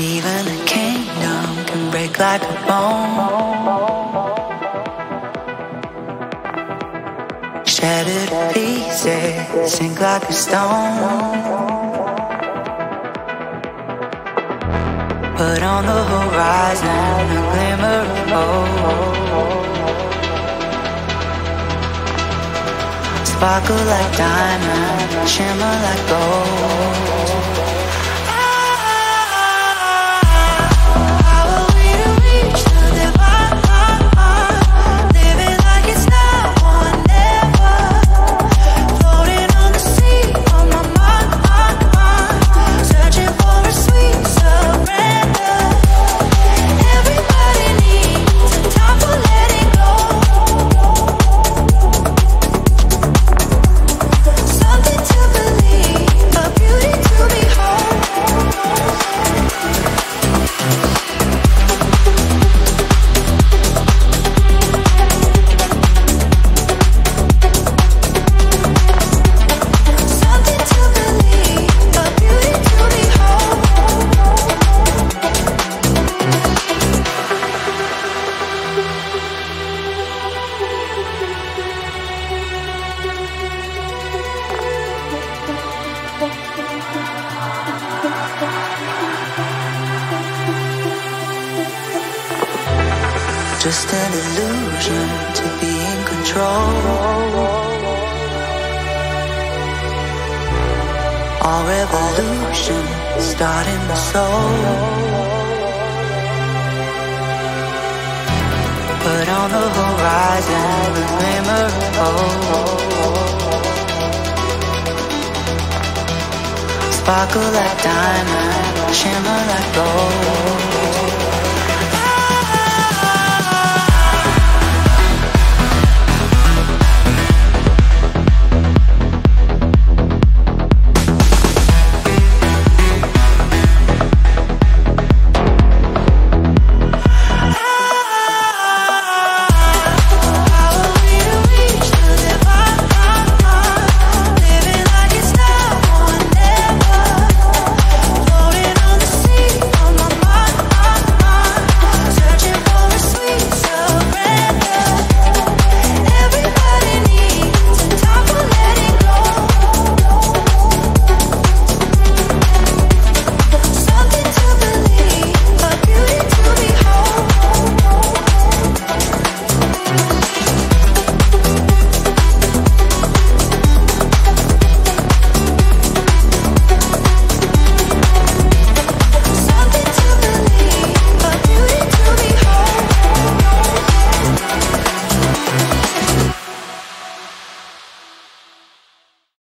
Even a kingdom can break like a bone. Shattered pieces sink like a stone. But on the horizon, a glimmer of hope. Sparkle like diamond, shimmer like gold. Just an illusion to be in control. Our revolution starting the soul. But on the horizon, the glimmer of hope. Sparkle like diamond, shimmer like gold.